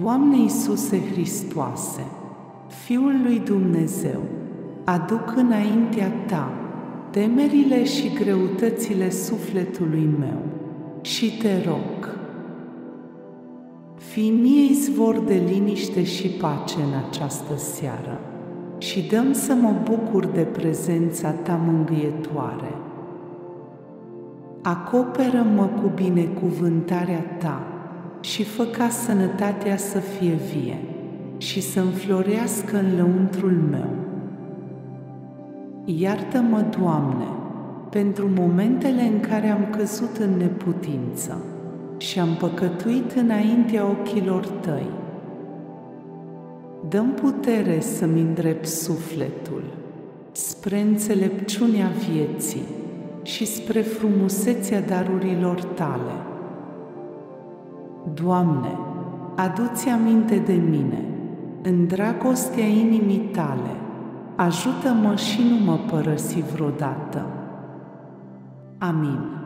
Doamne Iisuse Hristoase, Fiul lui Dumnezeu, aduc înaintea Ta temerile și greutățile sufletului meu și te rog, fii mie izvor de liniște și pace în această seară și dăm să mă bucur de prezența Ta mângâietoare. Acoperă-mă cu binecuvântarea Ta și fă ca sănătatea să fie vie și să înflorească în lăuntrul meu. Iartă-mă, Doamne, pentru momentele în care am căzut în neputință și am păcătuit înaintea ochilor Tăi. Dăm putere să-mi îndrept sufletul spre înțelepciunea vieții și spre frumusețea darurilor Tale. Doamne, adu-ți aminte de mine, în dragostea inimii Tale, ajută-mă și nu mă părăsi vreodată. Amin.